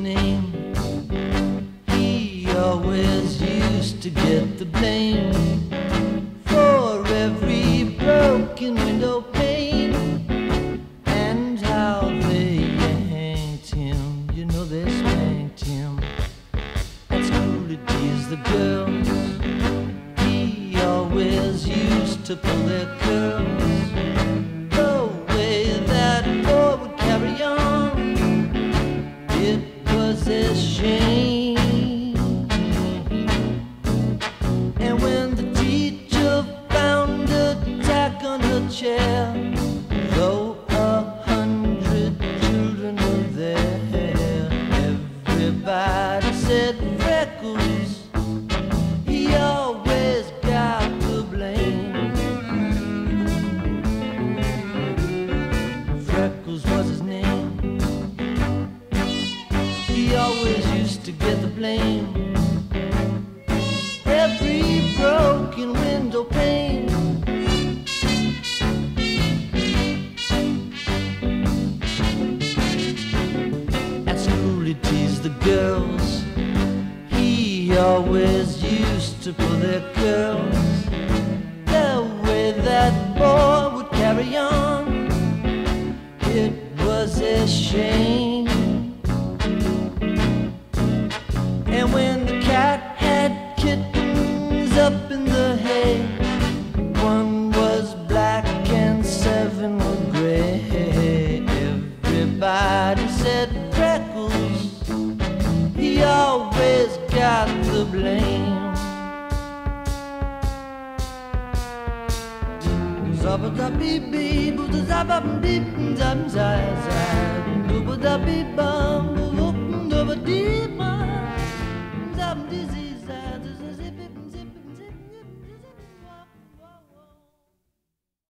name. He always used to get the blame for every broken window pane and how they hanged him. You know they spanked him. That's school. to tease the girls. He always used to pull their curls. Though a hundred children were there, everybody said freckles. He always got the blame. Freckles was his name. He always used to get the blame. He the girls. He always used to pull their curls. The way that boy would carry on, it was a shame. And when the cat had kittens up in the hay, one was black and seven were gray. Everybody said he always got the blame. Zabba da da zam zai zai, da.